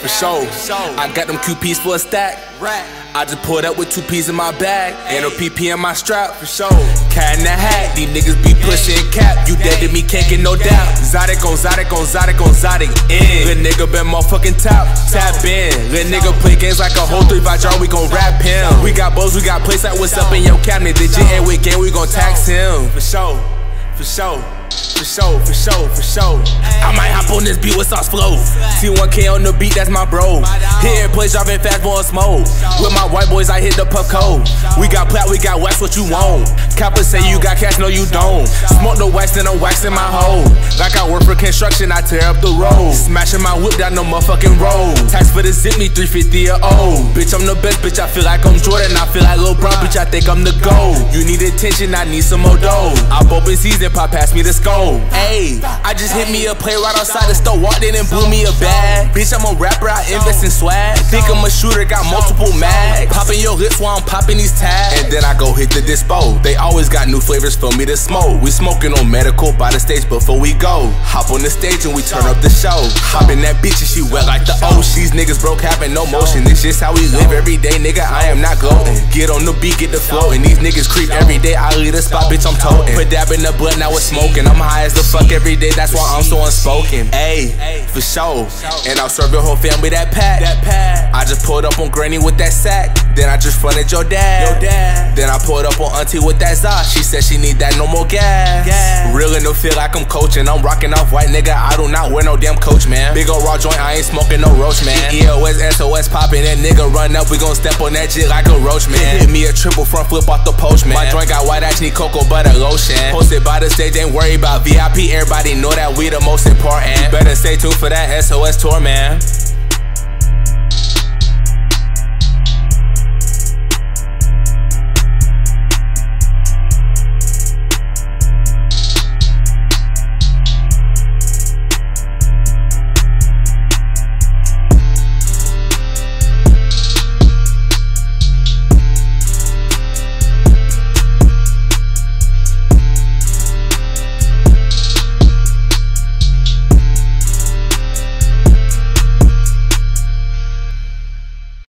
For sure. I got them QPs for a stack. I just pulled up with two P's in my bag and a PP in my strap for sure. Cat in the hat, these niggas be pushing cap. You dead to me, can't get no doubt. Zodic on Zodic on Zodic on Zodic in. Little nigga been motherfucking top, tap in. Little nigga play games like a whole three by jar, we gon' rap him. We got bows, we got plates like what's up in your cabinet. Did you end with game, we gon' tax him. For sure, for sure. For sure, for sure, for sure. I might hop on this beat with sauce flow. T1K on the beat, that's my bro. Here, plays driving fast, boy, smoke. With my white boys, I hit the puff code. We got plat, we got wax, what you want? Kappa say you got cash, no you don't. Smoke the wax, then I'm waxing my hoe. Like I work for construction, I tear up the road. Smashing my whip down the motherfucking road. Tax for the zip me 350 a old. Bitch, I'm the best, bitch, I feel like I'm Jordan. I feel like Lil Bron, bitch, I think I'm the GOAT. You need attention, I need some more dough. I open season, pop pass me the skull. Ayy, I just hit me a play right outside the store, walked in and blew me a bag. Bitch, I'm a rapper, I invest in swag. Think I'm a shooter, got multiple mags. Popping your lips while I'm popping these tags. And then I go hit the dispo. They always got new flavors for me to smoke. We smoking on medical by the stage before we go. Hop on the stage and we turn up the show. Hop in that bitch and she wet like the ocean. These niggas broke, having no motion. This just how we live every day, nigga. I am not gloating. Get on the beat, get the flow. And these niggas creep every day. I leave the spot, bitch, I'm toting. Put dab in the blood, now it's smoking. I'm high as the fuck every day, that's why I'm so unspoken. Ayy, for sure. And I'll serve your whole family that pack. I just pulled up on Granny with that sack. Then I just fronted your dad. Then I pulled up on Auntie with that za. She said she need that no more gas. Real and no feel like I'm coaching. I'm rocking off white nigga. I do not wear no damn coach, man. Big ol' raw joint, I ain't smoking no roach, man. EOS, SOS popping, that nigga run up. We gon' step on that shit like a roach, man. Hit me a triple front flip off the post, man. My joint got white ash, need cocoa butter lotion. Posted by the stage, ain't worry about VIP. Everybody know that we the most important. Better stay tuned for that SOS tour, man.